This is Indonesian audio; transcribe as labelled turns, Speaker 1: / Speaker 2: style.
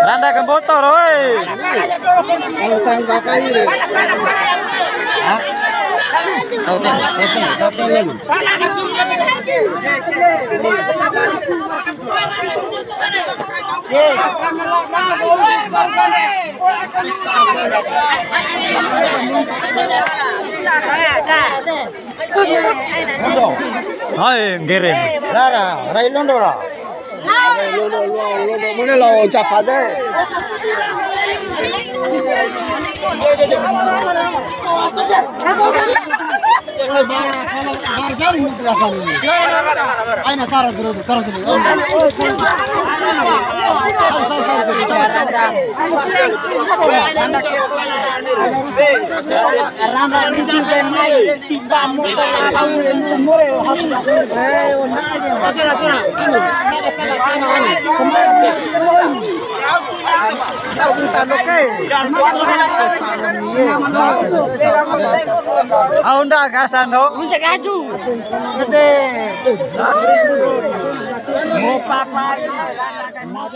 Speaker 1: Randa ke motor, woi.
Speaker 2: Kalau tang đầu tiên có tiền có tiền lên
Speaker 1: Hai ngirim. Dara, rai londora. Rai
Speaker 2: londora, mana lo cafade. Mana lo jaffa deh. Aina
Speaker 1: Aku ndak kasan to. Mung
Speaker 2: cek aju. Ngete. Mau papa. Mau